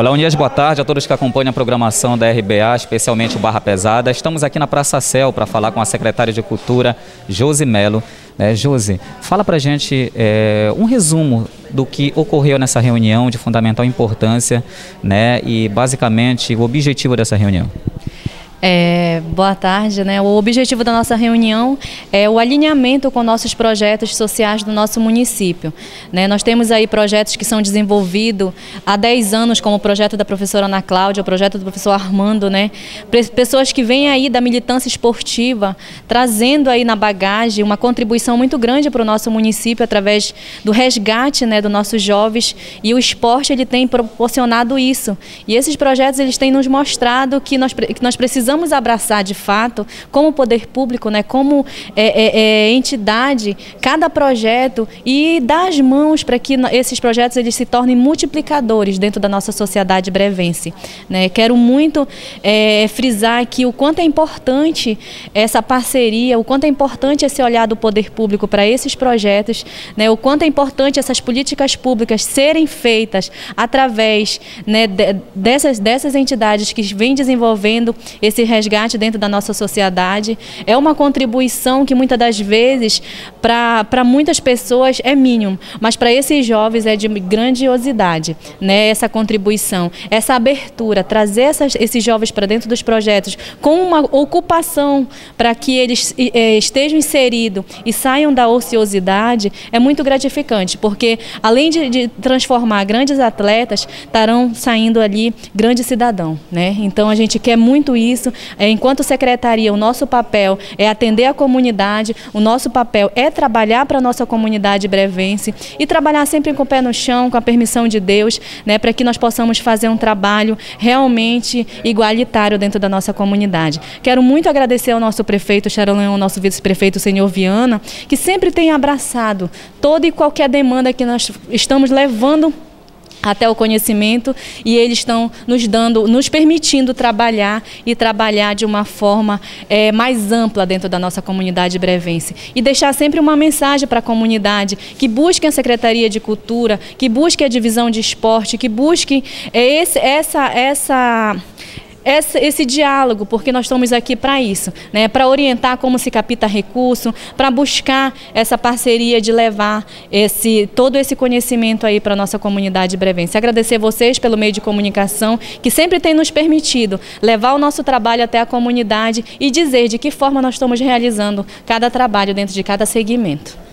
Olá, Unias, boa tarde a todos que acompanham a programação da RBA, especialmente o Barra Pesada. Estamos aqui na Praça Céu para falar com a secretária de Cultura, Josi Melo. É, Josi, fala para gente é, um resumo do que ocorreu nessa reunião de fundamental importância né, e, basicamente, o objetivo dessa reunião. É, boa tarde. Né? O objetivo da nossa reunião é o alinhamento com nossos projetos sociais do nosso município. Né? Nós temos aí projetos que são desenvolvidos há 10 anos, como o projeto da professora Ana Cláudia, o projeto do professor Armando, né? pessoas que vêm aí da militância esportiva, trazendo aí na bagagem uma contribuição muito grande para o nosso município através do resgate né, dos nossos jovens e o esporte ele tem proporcionado isso. E esses projetos eles têm nos mostrado que nós, que nós precisamos precisamos abraçar de fato, como poder público, né, como é, é, é, entidade, cada projeto e dar as mãos para que esses projetos eles se tornem multiplicadores dentro da nossa sociedade brevense. Né. Quero muito é, frisar aqui o quanto é importante essa parceria, o quanto é importante esse olhar do poder público para esses projetos, né, o quanto é importante essas políticas públicas serem feitas através né, dessas, dessas entidades que vêm desenvolvendo esse esse resgate dentro da nossa sociedade. É uma contribuição que muitas das vezes, para muitas pessoas, é mínimo, mas para esses jovens é de grandiosidade, né? essa contribuição, essa abertura, trazer essas, esses jovens para dentro dos projetos com uma ocupação para que eles é, estejam inseridos e saiam da ociosidade, é muito gratificante, porque além de, de transformar grandes atletas, estarão saindo ali grandes cidadãos. Né? Então a gente quer muito isso, isso. É, enquanto secretaria, o nosso papel é atender a comunidade, o nosso papel é trabalhar para a nossa comunidade brevense e trabalhar sempre com o pé no chão, com a permissão de Deus, né, para que nós possamos fazer um trabalho realmente igualitário dentro da nossa comunidade. Quero muito agradecer ao nosso prefeito Charolão, ao nosso vice-prefeito, senhor Viana, que sempre tem abraçado toda e qualquer demanda que nós estamos levando até o conhecimento e eles estão nos dando, nos permitindo trabalhar e trabalhar de uma forma é, mais ampla dentro da nossa comunidade brevense. E deixar sempre uma mensagem para a comunidade que busquem a Secretaria de Cultura, que busquem a divisão de esporte, que busquem é, esse, essa, essa esse, esse diálogo, porque nós estamos aqui para isso, né? para orientar como se capta recurso, para buscar essa parceria de levar esse, todo esse conhecimento aí para a nossa comunidade brevense. Agradecer vocês pelo meio de comunicação, que sempre tem nos permitido levar o nosso trabalho até a comunidade e dizer de que forma nós estamos realizando cada trabalho dentro de cada segmento.